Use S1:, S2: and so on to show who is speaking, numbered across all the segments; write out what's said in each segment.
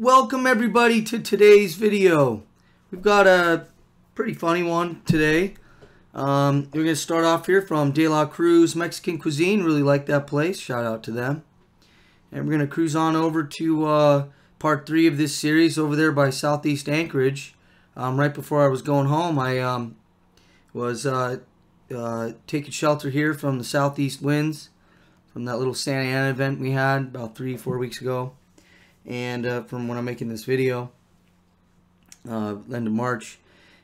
S1: Welcome everybody to today's video. We've got a pretty funny one today. Um, we're going to start off here from De La Cruz Mexican Cuisine. Really like that place. Shout out to them. And we're going to cruise on over to uh, part three of this series over there by Southeast Anchorage. Um, right before I was going home, I um, was uh, uh, taking shelter here from the southeast winds from that little Santa Ana event we had about three, four weeks ago and uh, from when I'm making this video, uh, end of March.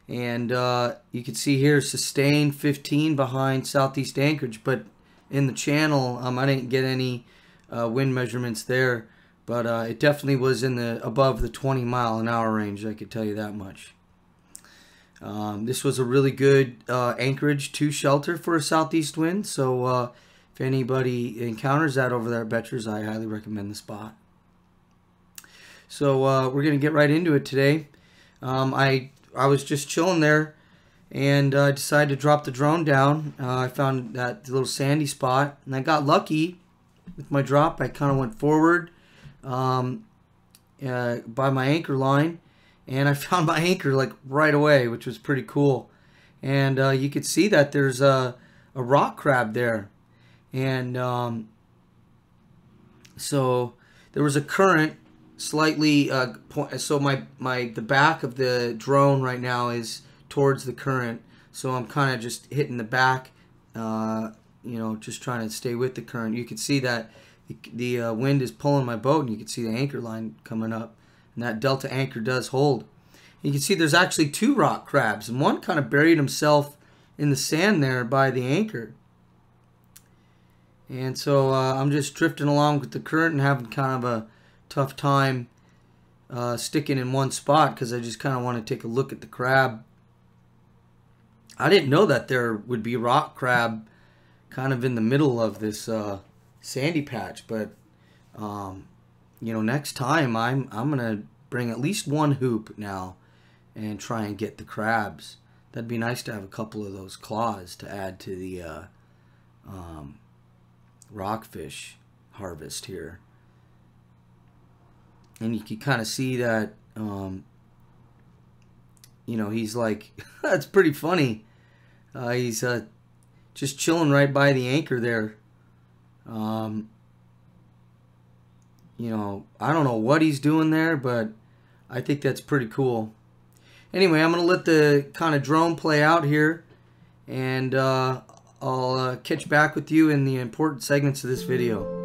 S1: And uh, you can see here, sustained 15 behind Southeast Anchorage, but in the channel, um, I didn't get any uh, wind measurements there, but uh, it definitely was in the above the 20 mile an hour range. I could tell you that much. Um, this was a really good uh, anchorage to shelter for a southeast wind, so if anybody encounters that over there at Becher's, I highly recommend the spot. So uh, we're going to get right into it today. Um, I, I was just chilling there and I uh, decided to drop the drone down. Uh, I found that little sandy spot and I got lucky with my drop. I kind of went forward um, uh, by my anchor line and I found my anchor like right away, which was pretty cool. And uh, you could see that there's a, a rock crab there. And um, so there was a current slightly uh, point, so my my the back of the drone right now is towards the current. So I'm kind of just hitting the back uh, you know just trying to stay with the current. You can see that the uh, wind is pulling my boat and you can see the anchor line coming up. And that delta anchor does hold. You can see there's actually two rock crabs and one kind of buried himself in the sand there by the anchor. And so uh, I'm just drifting along with the current and having kind of a tough time uh, sticking in one spot because I just kind of want to take a look at the crab. I didn't know that there would be rock crab kind of in the middle of this uh, sandy patch, but um, you know, next time I'm I'm gonna bring at least one hoop now and try and get the crabs. That'd be nice to have a couple of those claws to add to the uh, um, rockfish harvest here and you can kind of see that um, you know he's like that's pretty funny. Uh, he's uh, just chilling right by the anchor there. Um, you know I don't know what he's doing there but I think that's pretty cool. Anyway I'm gonna let the kind of drone play out here and uh, I'll uh, catch back with you in the important segments of this video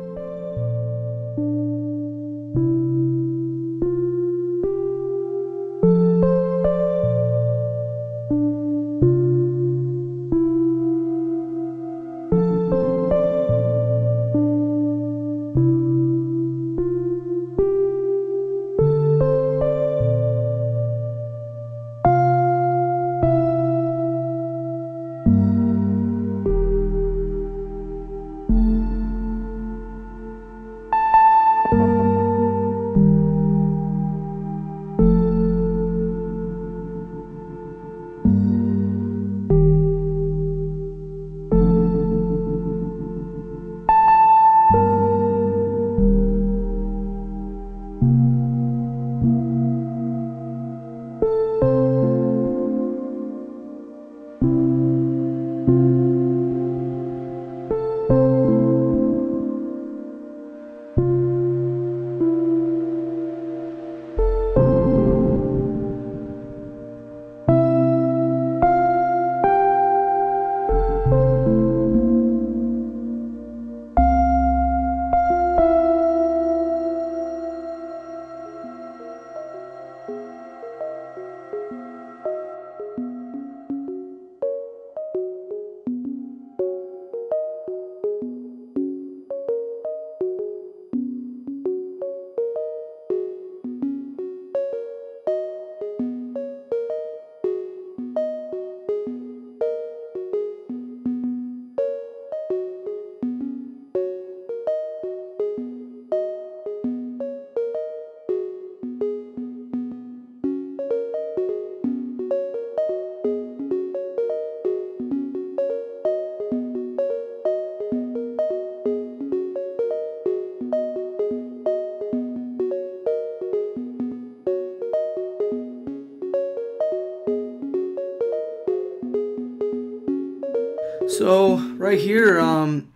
S1: right here, um,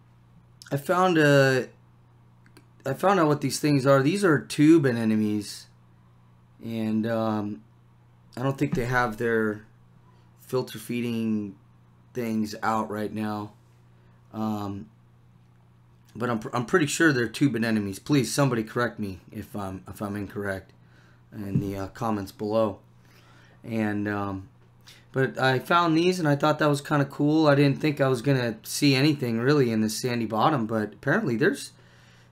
S1: I found a. I found out what these things are. These are tube anemones, and um, I don't think they have their filter feeding things out right now. Um, but I'm, I'm pretty sure they're tube anemones. Please, somebody correct me if I'm if I'm incorrect in the uh, comments below. And um, but I found these and I thought that was kind of cool. I didn't think I was gonna see anything really in this sandy bottom, but apparently there's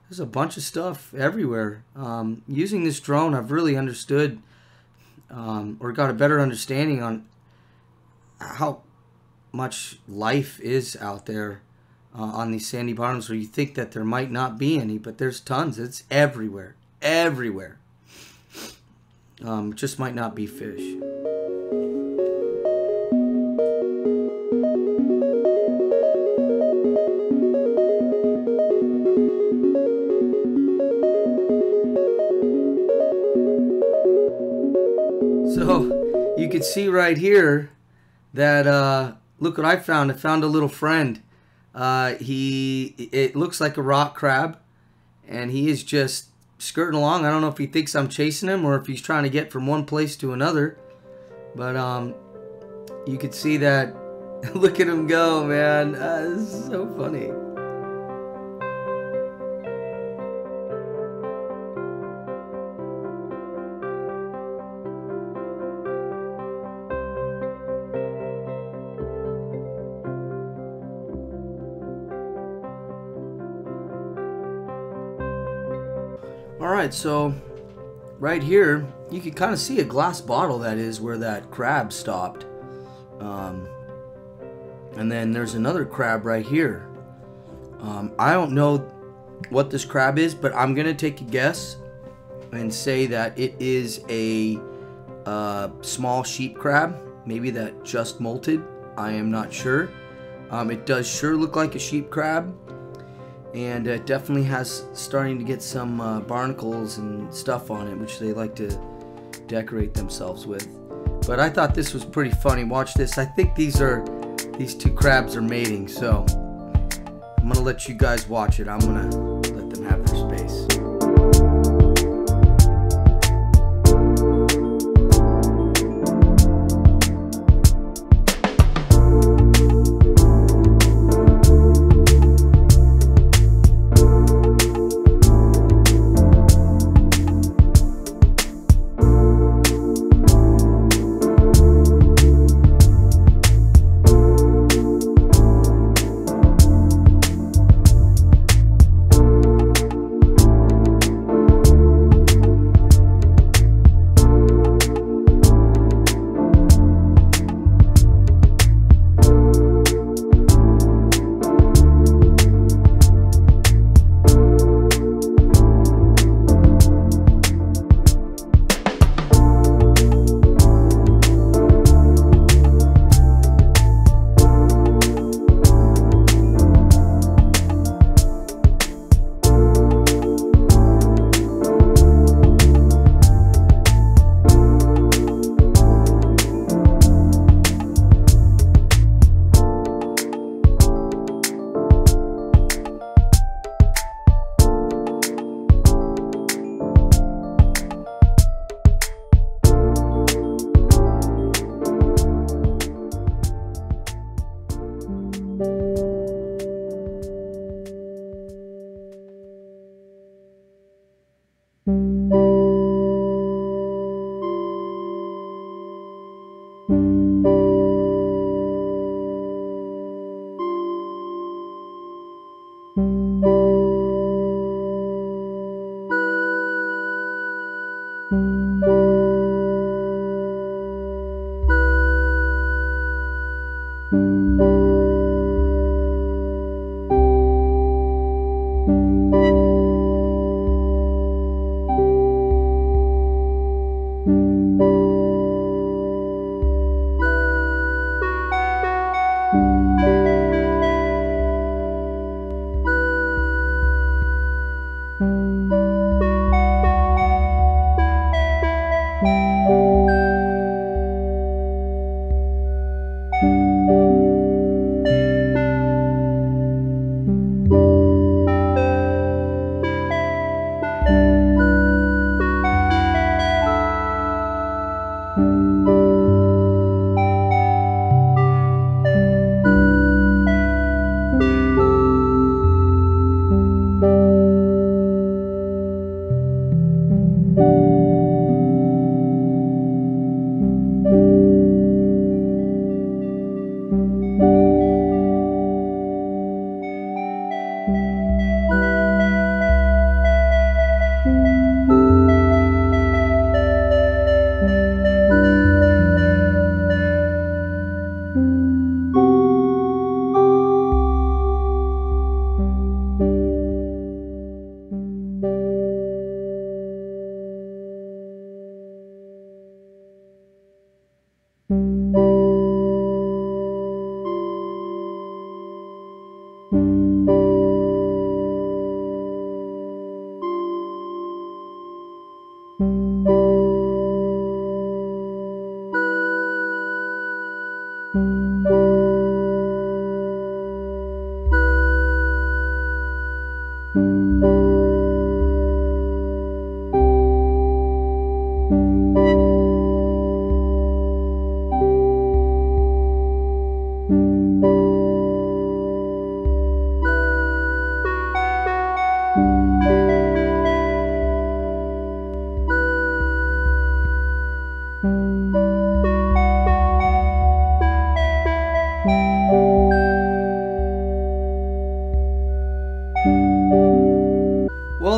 S1: there's a bunch of stuff everywhere. Um, using this drone, I've really understood um, or got a better understanding on how much life is out there uh, on these sandy bottoms where you think that there might not be any, but there's tons. It's everywhere, everywhere. Um, just might not be fish. Can see right here that uh, look what I found. I found a little friend. Uh, he it looks like a rock crab, and he is just skirting along. I don't know if he thinks I'm chasing him or if he's trying to get from one place to another. But um, you could see that. look at him go, man. Uh, this is so funny. Alright, so right here, you can kind of see a glass bottle that is where that crab stopped. Um, and then there's another crab right here. Um, I don't know what this crab is, but I'm going to take a guess and say that it is a uh, small sheep crab. Maybe that just molted. I am not sure. Um, it does sure look like a sheep crab and it definitely has starting to get some uh, barnacles and stuff on it which they like to decorate themselves with. But I thought this was pretty funny. Watch this. I think these are these two crabs are mating so I'm gonna let you guys watch it. I'm gonna let them have their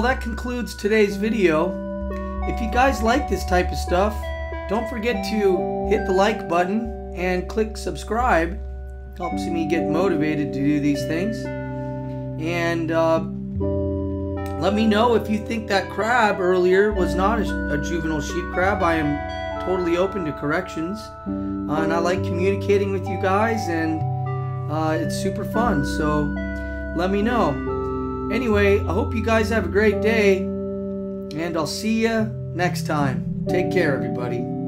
S1: Well, that concludes today's video. If you guys like this type of stuff, don't forget to hit the like button and click subscribe. Helps me get motivated to do these things. And uh, let me know if you think that crab earlier was not a, a juvenile sheep crab. I am totally open to corrections. Uh, and I like communicating with you guys, and uh, it's super fun. So let me know. Anyway, I hope you guys have a great day, and I'll see you next time. Take care, everybody.